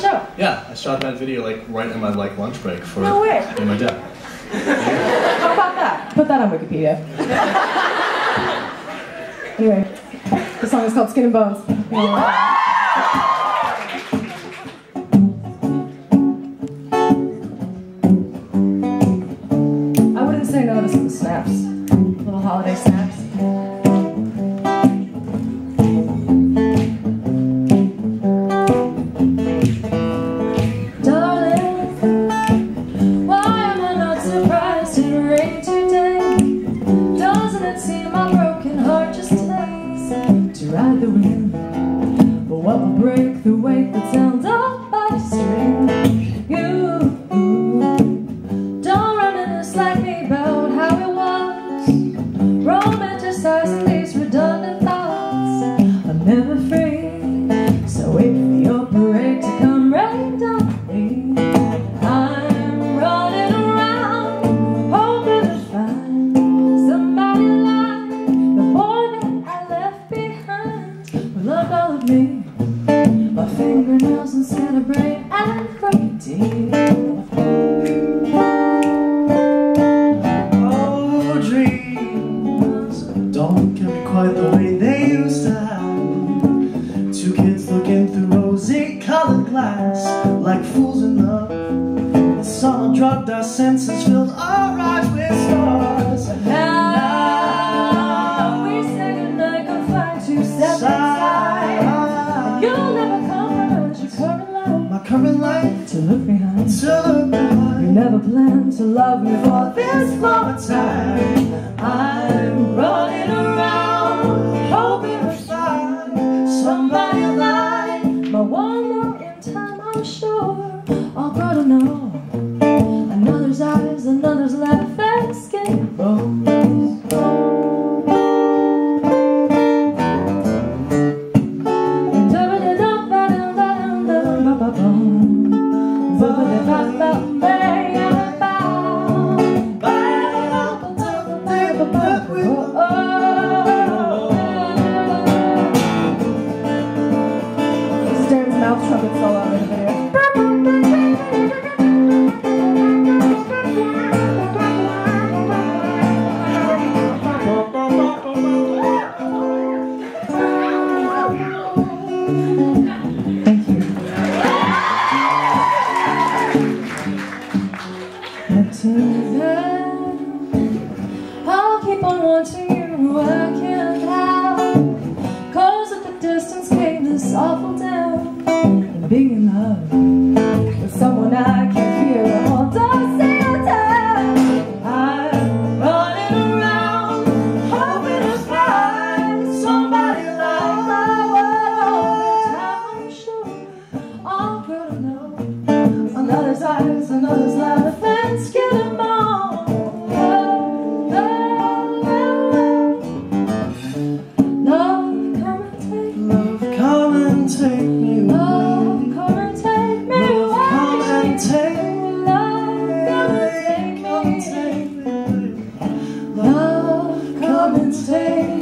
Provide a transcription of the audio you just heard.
Show. Yeah, I shot that video like right in my like lunch break for No way. in my dad. How about that? Put that on Wikipedia. anyway, the song is called Skin and Bones. I wouldn't say no to some snaps. Little holiday snaps. Seem my broken heart just takes to ride the wind? But what will break the weight that sounds off by the string? Oh, dreams don't get quite the way they used to. Two kids looking through rosy-colored glass, like fools in love. The summer drugged our senses, filled current life to look behind. to look You never planned to love me for this long time. I'm running around, hoping to find somebody like my one More in time. I'm sure I'll grow to know another's eyes, another's laugh, trumpet solo in the video. Until then, I'll keep on wanting you, I can't help Cause at the distance came this awful being in love with someone I can feel all don't say a time. I'm running around hoping to Love,